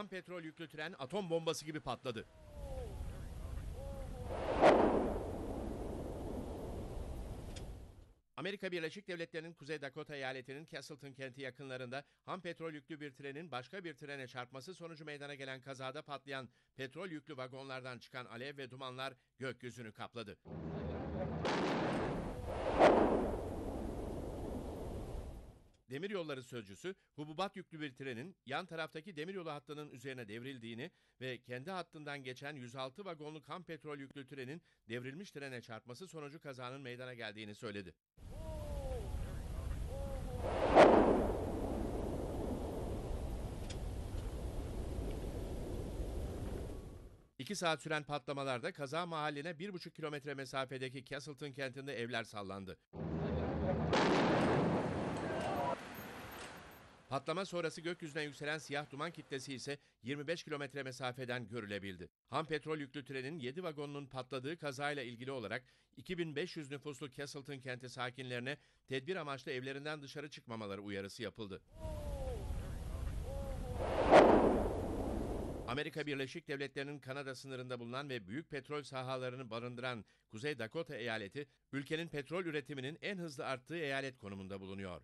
ham petrol yüklü tren atom bombası gibi patladı. Amerika Birleşik Devletleri'nin Kuzey Dakota eyaletinin Castleton kenti yakınlarında ham petrol yüklü bir trenin başka bir trene çarpması sonucu meydana gelen kazada patlayan petrol yüklü vagonlardan çıkan alev ve dumanlar gökyüzünü kapladı. Demiryolları sözcüsü hububat yüklü bir trenin yan taraftaki demiryolu hattının üzerine devrildiğini ve kendi hattından geçen 106 vagonluk ham petrol yüklü trenin devrilmiş trene çarpması sonucu kazanın meydana geldiğini söyledi. İki saat süren patlamalarda kaza mahalline 1,5 kilometre mesafedeki Castleton kentinde evler sallandı. Patlama sonrası gökyüzüne yükselen siyah duman kitlesi ise 25 kilometre mesafeden görülebildi. Ham petrol yüklü trenin 7 vagonunun patladığı kazayla ilgili olarak 2500 nüfuslu Castleton kenti sakinlerine tedbir amaçlı evlerinden dışarı çıkmamaları uyarısı yapıldı. Amerika Birleşik Devletleri'nin Kanada sınırında bulunan ve büyük petrol sahalarını barındıran Kuzey Dakota eyaleti, ülkenin petrol üretiminin en hızlı arttığı eyalet konumunda bulunuyor.